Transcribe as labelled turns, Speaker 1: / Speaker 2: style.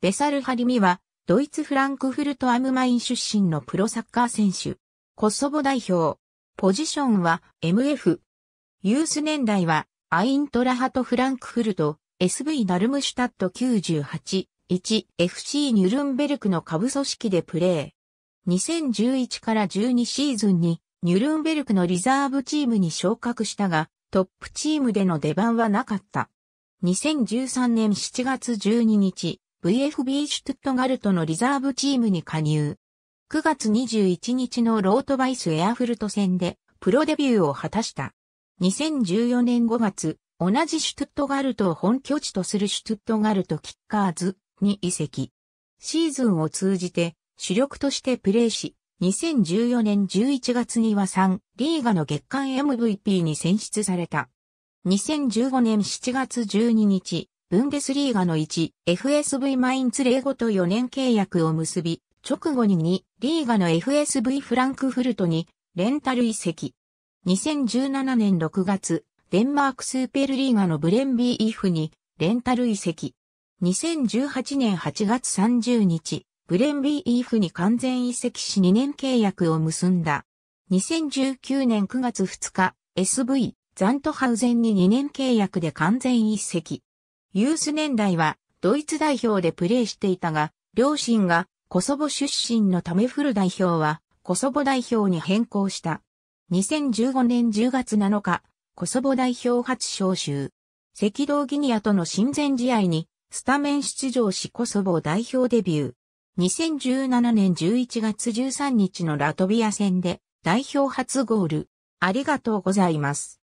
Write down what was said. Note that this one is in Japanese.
Speaker 1: ベサル・ハリミは、ドイツフランクフルトアムマイン出身のプロサッカー選手。コソボ代表。ポジションは MF。ユース年代は、アイントラハトフランクフルト、SV ダルムシュタット98、1、FC ニュルンベルクの下部組織でプレー。2011から12シーズンに、ニュルンベルクのリザーブチームに昇格したが、トップチームでの出番はなかった。2013年7月12日、VFB シュトットガルトのリザーブチームに加入。9月21日のロートバイスエアフルト戦でプロデビューを果たした。2014年5月、同じシュトットガルトを本拠地とするシュトットガルトキッカーズに移籍。シーズンを通じて主力としてプレーし、2014年11月には3リーガの月間 MVP に選出された。2015年7月12日、ブンデスリーガの 1FSV マインツレーゴと4年契約を結び、直後に2リーガの FSV フランクフルトにレンタル移籍。2017年6月、デンマークスーペルリーガのブレンビーイフにレンタル移籍。2018年8月30日、ブレンビーイフに完全移籍し2年契約を結んだ。2019年9月2日、SV、ザントハウゼンに2年契約で完全移籍。ユース年代はドイツ代表でプレーしていたが、両親がコソボ出身のためフル代表はコソボ代表に変更した。2015年10月7日、コソボ代表初招集。赤道ギニアとの親善試合にスタメン出場しコソボ代表デビュー。2017年11月13日のラトビア戦で代表初ゴール。ありがとうございます。